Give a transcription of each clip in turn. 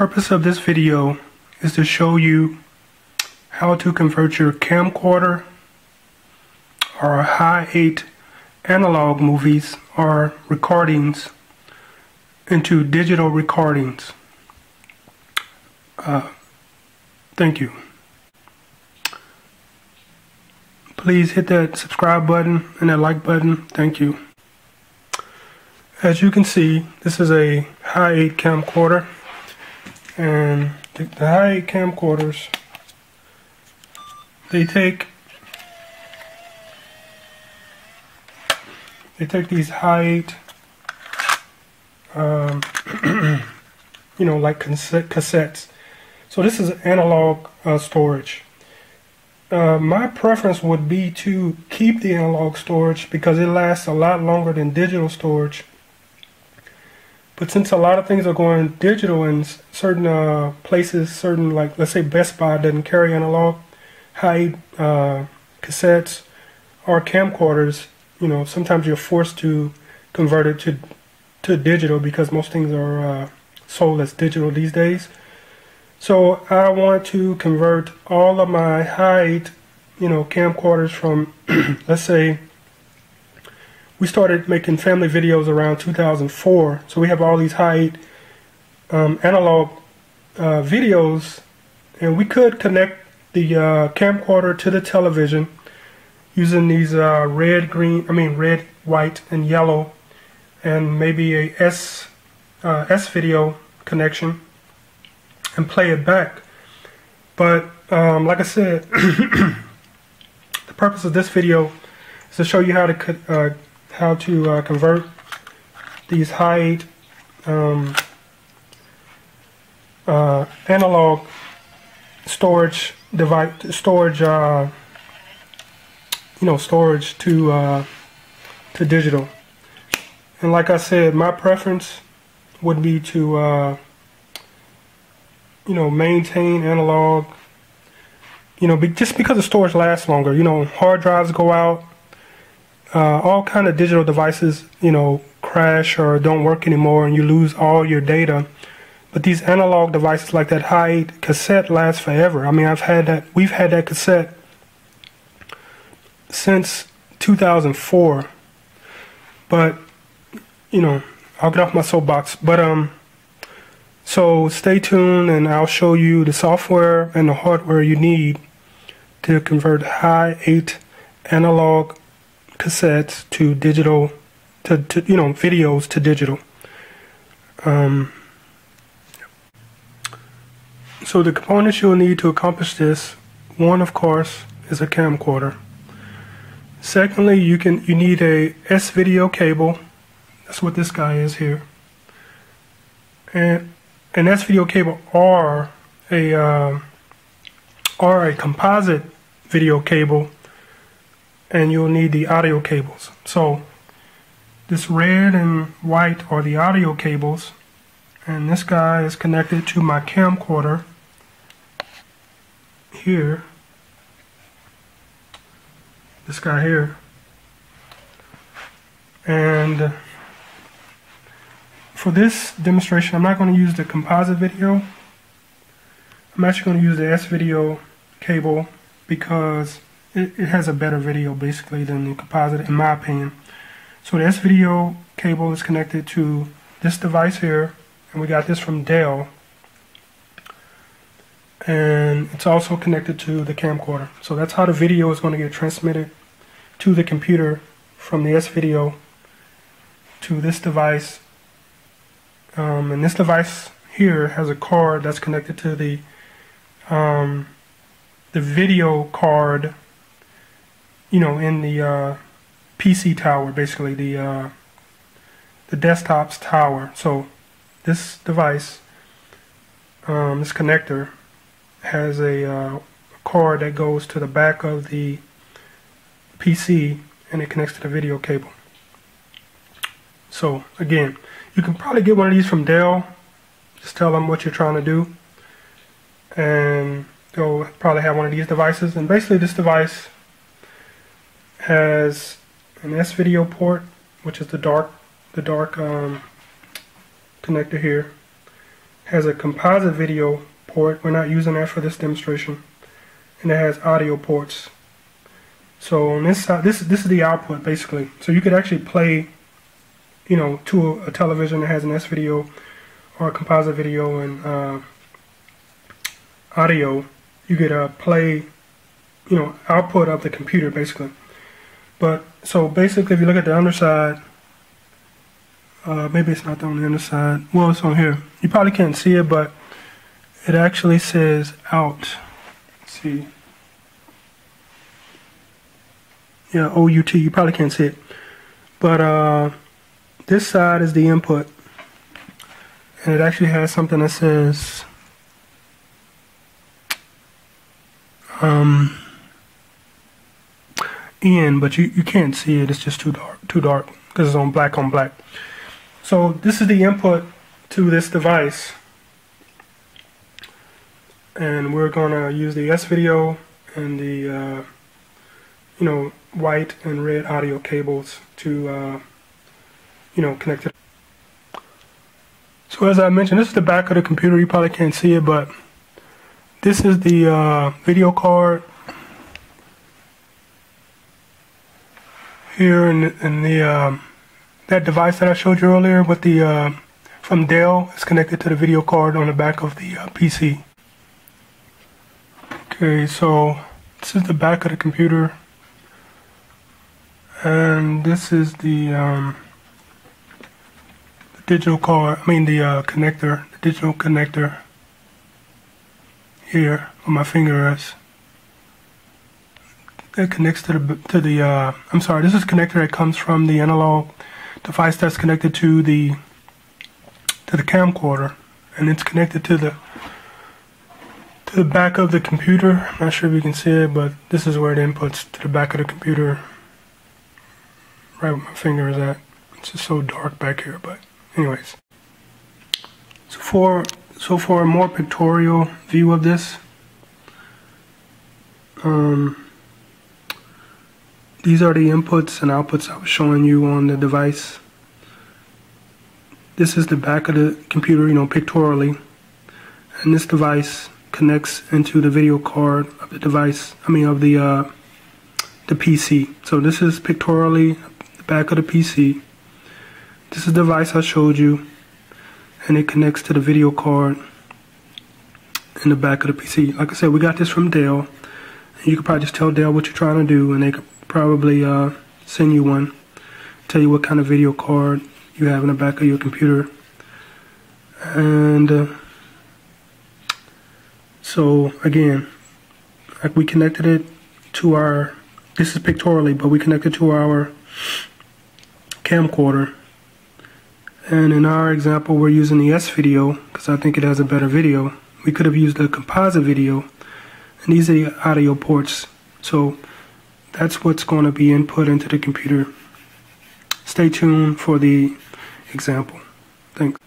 purpose of this video is to show you how to convert your camcorder or Hi8 analog movies or recordings into digital recordings. Uh, thank you. Please hit that subscribe button and that like button. Thank you. As you can see, this is a Hi8 camcorder and the, Hi8 camcorders they take they take these Hi8 um, you know like cassettes. So this is analog uh, storage. Uh, my preference would be to keep the analog storage because it lasts a lot longer than digital storage but since a lot of things are going digital in certain uh, places, certain like let's say Best Buy doesn't carry analog, high uh, cassettes or camcorders, you know, sometimes you're forced to convert it to to digital because most things are uh, sold as digital these days. So I want to convert all of my high, you know, camcorders from let's say we started making family videos around 2004. So we have all these high um, analog uh, videos, and we could connect the uh, camcorder to the television using these uh, red, green, I mean red, white, and yellow, and maybe a S uh, S video connection, and play it back. But um, like I said, the purpose of this video is to show you how to uh, how to uh, convert these Hi8 um, uh, analog storage device storage uh, you know storage to uh, to digital. And like I said my preference would be to uh, you know maintain analog you know be, just because the storage lasts longer. You know hard drives go out uh, all kind of digital devices, you know, crash or don't work anymore and you lose all your data. But these analog devices like that Hi8 cassette last forever. I mean, I've had that, we've had that cassette since 2004. But, you know, I'll get off my soapbox. But, um, so stay tuned and I'll show you the software and the hardware you need to convert Hi8 analog cassettes to digital, to, to you know, videos to digital. Um, so the components you'll need to accomplish this, one of course is a camcorder. Secondly, you can you need a S-video cable. That's what this guy is here. And an S-video cable or a uh, or a composite video cable and you'll need the audio cables. So this red and white are the audio cables and this guy is connected to my camcorder here. This guy here. And for this demonstration I'm not going to use the composite video. I'm actually going to use the S-video cable because it, it has a better video basically than the composite in my opinion. So the S-video cable is connected to this device here and we got this from Dell and it's also connected to the camcorder. So that's how the video is going to get transmitted to the computer from the S-video to this device. Um, and this device here has a card that's connected to the um, the video card you know, in the uh, PC tower, basically the uh, the desktop's tower. So this device, um, this connector, has a uh, cord that goes to the back of the PC and it connects to the video cable. So again, you can probably get one of these from Dell. Just tell them what you're trying to do. And they'll probably have one of these devices. And basically this device has an S-video port, which is the dark, the dark um, connector here. has a composite video port. We're not using that for this demonstration. And it has audio ports. So on this side, this, this is the output basically. So you could actually play, you know, to a, a television that has an S-video or a composite video and uh, audio. You could uh, play, you know, output of the computer basically. But so basically, if you look at the underside, uh, maybe it's not on the underside. Well, it's on here. You probably can't see it, but it actually says out. Let's see. Yeah, OUT. You probably can't see it. But uh, this side is the input. And it actually has something that says um, in, but you, you can't see it. It's just too dark, too dark because it's on black on black. So this is the input to this device. And we're to use the S-Video and the, uh, you know, white and red audio cables to, uh, you know, connect it. So as I mentioned, this is the back of the computer. You probably can't see it, but this is the uh, video card here in, in the um, that device that I showed you earlier with the uh, from Dell is connected to the video card on the back of the uh, PC. Okay, so this is the back of the computer, and this is the, um, the digital card. I mean the uh, connector, the digital connector here where my finger is. It connects to the to the. Uh, I'm sorry. This is connector that comes from the analog device that's connected to the to the camcorder, and it's connected to the to the back of the computer. I'm not sure if you can see it, but this is where it inputs to the back of the computer. Right where my finger is at. It's just so dark back here, but anyways. So for so for a more pictorial view of this, um, these are the inputs and outputs I was showing you on the device. This is the back of the computer, you know, pictorially. And this device connects into the video card of the device, I mean of the uh, the PC. So this is pictorially the back of the PC. This is the device I showed you and it connects to the video card in the back of the PC. Like I said, we got this from Dell. You could probably just tell Dell what you're trying to do and they could probably uh, send you one, tell you what kind of video card you have in the back of your computer. And uh, so again, like we connected it to our, this is pictorially, but we connected to our camcorder. And in our example, we're using the S video because I think it has a better video. We could have used the composite video. And these are the audio ports. So that's what's going to be input into the computer. Stay tuned for the example. Thanks.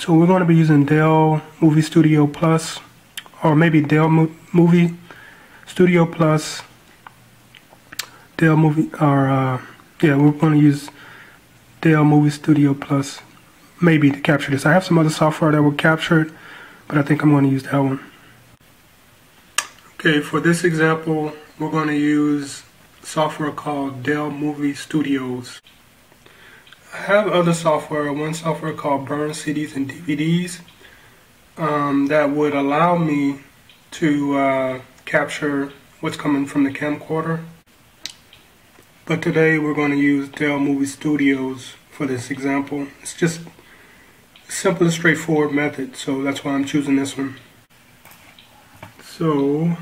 So we're going to be using Dell Movie Studio Plus, or maybe Dell Mo Movie Studio Plus, Dell Movie, or uh, yeah, we're going to use Dell Movie Studio Plus, maybe to capture this. I have some other software that will capture it, but I think I'm going to use that one. Okay, for this example, we're going to use software called Dell Movie Studios. I have other software, one software called Burn CDs and DVDs um, that would allow me to uh, capture what's coming from the camcorder. But today we're going to use Dell Movie Studios for this example. It's just simple and straightforward method, so that's why I'm choosing this one. So,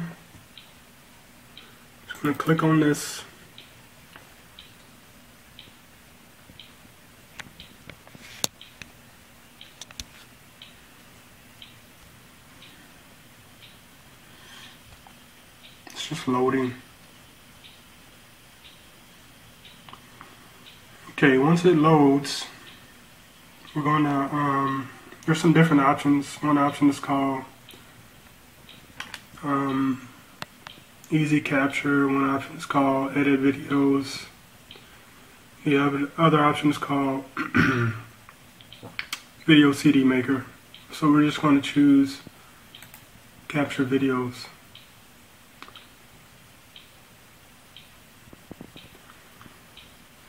going to click on this. It's just loading. Okay, once it loads, we're going to, um, there's some different options. One option is called um, easy capture. One option is called edit videos. The other, other option is called video CD maker. So we're just going to choose capture videos.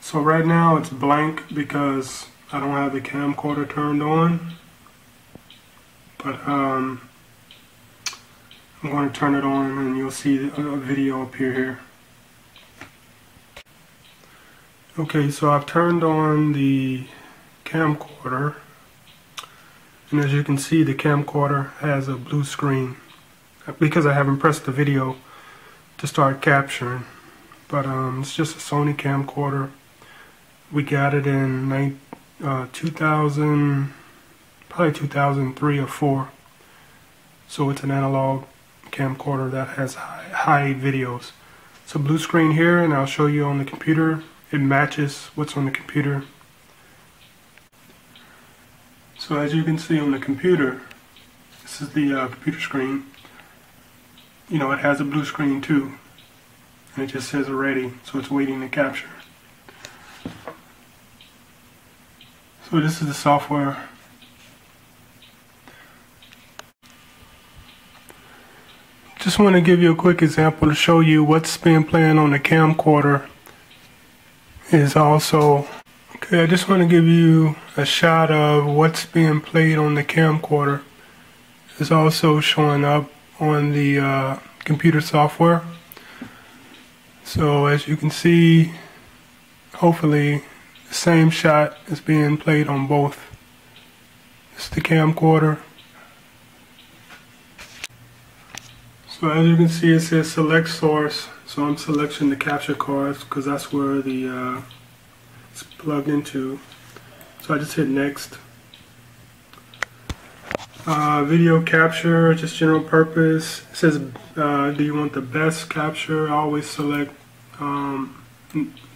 So right now it's blank because I don't have the camcorder turned on. But um, I'm going to turn it on and you'll see a video appear here. Okay, so I've turned on the camcorder and as you can see the camcorder has a blue screen because I haven't pressed the video to start capturing but um, it's just a Sony camcorder we got it in uh, 2000, probably 2003 or 4. So it's an analog camcorder that has high, high videos. So blue screen here, and I'll show you on the computer. It matches what's on the computer. So as you can see on the computer, this is the uh, computer screen. You know, it has a blue screen too. And it just says ready, so it's waiting to capture. So this is the software. Just want to give you a quick example to show you what's being playing on the camcorder is also okay I just want to give you a shot of what's being played on the camcorder is also showing up on the uh, computer software so as you can see hopefully the same shot is being played on both. It's the camcorder. As you can see it says select source. So I'm selecting the capture cards because that's where the uh, it's plugged into. So I just hit next. Uh, video capture, just general purpose. It says, uh, do you want the best capture? I always select um,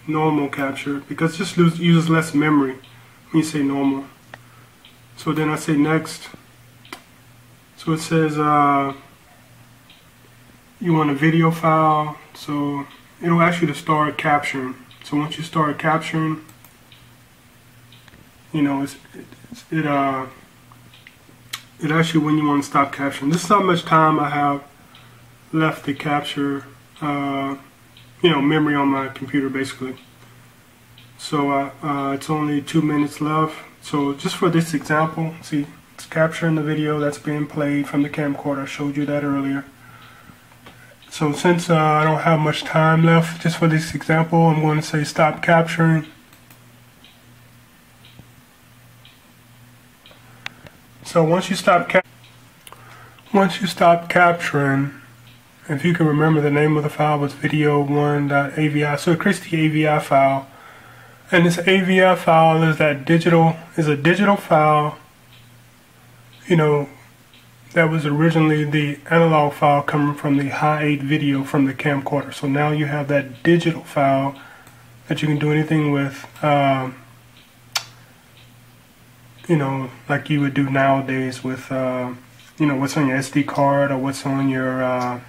normal capture because just uses less memory when you say normal. So then I say next. So it says uh, you want a video file. So it'll ask you to start capturing. So once you start capturing, you know, it's, it, it uh, it actually when you want to stop capturing. This is how much time I have left to capture. Uh, you know, memory on my computer basically. So uh, uh, it's only two minutes left. So just for this example, see, it's capturing the video that's being played from the camcorder. I showed you that earlier. So since uh, I don't have much time left, just for this example, I'm going to say stop capturing. So once you stop once you stop capturing, if you can remember the name of the file was video1.avi. So it creates the AVI file. And this AVI file is that digital is a digital file, you know, that was originally the analog file coming from the Hi8 video from the camcorder. So now you have that digital file that you can do anything with, um, you know, like you would do nowadays with, uh, you know, what's on your SD card or what's on your uh,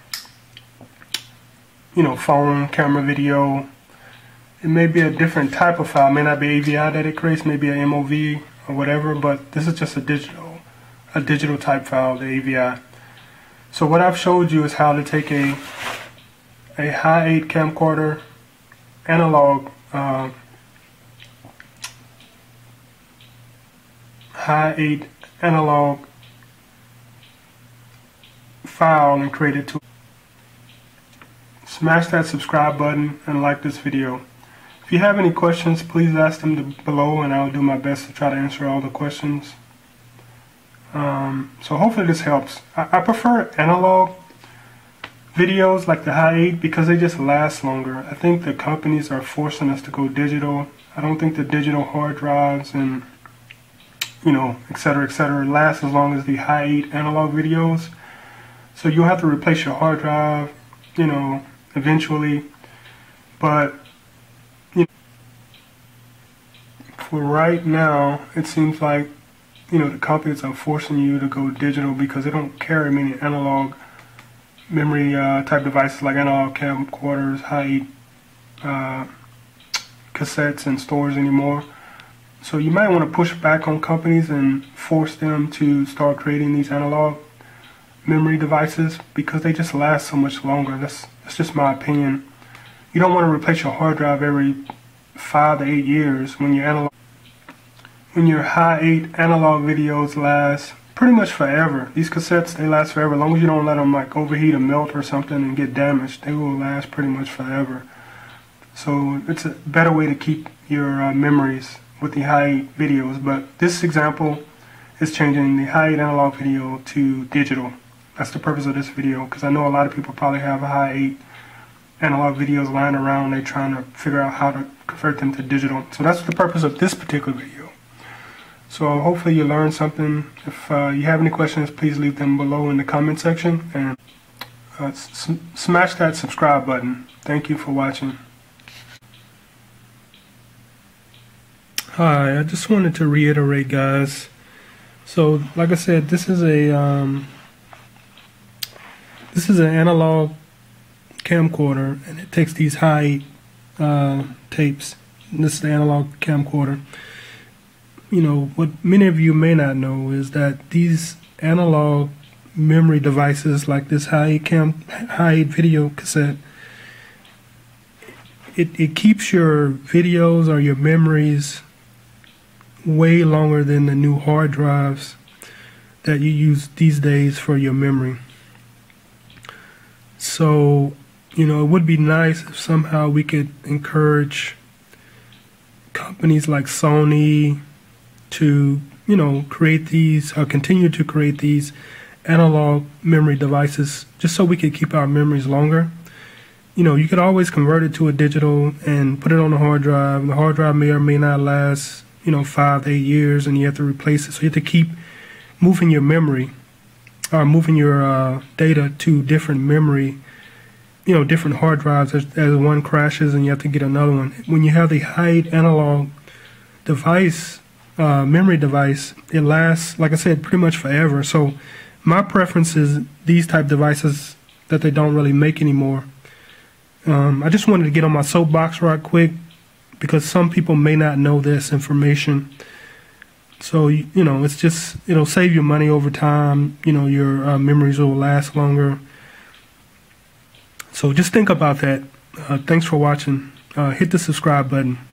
you know, phone, camera, video. It may be a different type of file. It may not be AVI that it creates, maybe a MOV or whatever, but this is just a digital, a digital type file, the AVI. So what I've showed you is how to take a a Hi8 camcorder analog uh, Hi8 analog file and create it to Smash that subscribe button and like this video. If you have any questions, please ask them below and I'll do my best to try to answer all the questions. Um, so hopefully this helps. I, I, prefer analog videos like the Hi8 because they just last longer. I think the companies are forcing us to go digital. I don't think the digital hard drives and you know, etc., etc., last as long as the Hi8 analog videos. So you'll have to replace your hard drive, you know, eventually. But you know, for right now, it seems like you know the companies are forcing you to go digital because they don't carry many analog memory uh, type devices like analog camcorders, high uh, cassettes and stores anymore. So you might want to push back on companies and force them to start creating these analog memory devices because they just last so much longer. That's that's just my opinion. You don't want to replace your hard drive every five to eight years when your analog when your Hi8 analog videos last pretty much forever. These cassettes they last forever as long as you don't let them like overheat or melt or something and get damaged. They will last pretty much forever. So it's a better way to keep your uh, memories with the Hi8 videos. But this example is changing the Hi8 analog video to digital. That's the purpose of this video because I know a lot of people probably have a Hi8 analog videos lying around. They're trying to figure out how to convert them to digital. So that's the purpose of this particular video. So hopefully you learned something. If uh, you have any questions, please leave them below in the comment section and uh, smash that subscribe button. Thank you for watching. Hi, I just wanted to reiterate, guys. So, like I said, this is a um, this is an analog camcorder, and it takes these high uh, tapes. This is the analog camcorder. You know what many of you may not know is that these analog memory devices, like this high cam high video cassette, it it keeps your videos or your memories way longer than the new hard drives that you use these days for your memory. So, you know, it would be nice if somehow we could encourage companies like Sony to, you know, create these or continue to create these analog memory devices just so we could keep our memories longer. You know, you could always convert it to a digital and put it on a hard drive. The hard drive may or may not last, you know, five to eight years and you have to replace it. So you have to keep moving your memory or moving your uh, data to different memory, you know, different hard drives as, as one crashes and you have to get another one. When you have the high analog device, uh, memory device, it lasts, like I said, pretty much forever. So my preference is these type devices that they don't really make anymore. Um, I just wanted to get on my soapbox right quick because some people may not know this information. So you know, it's just it'll save you money over time. You know, your uh, memories will last longer. So just think about that. Uh, thanks for watching. Uh, hit the subscribe button.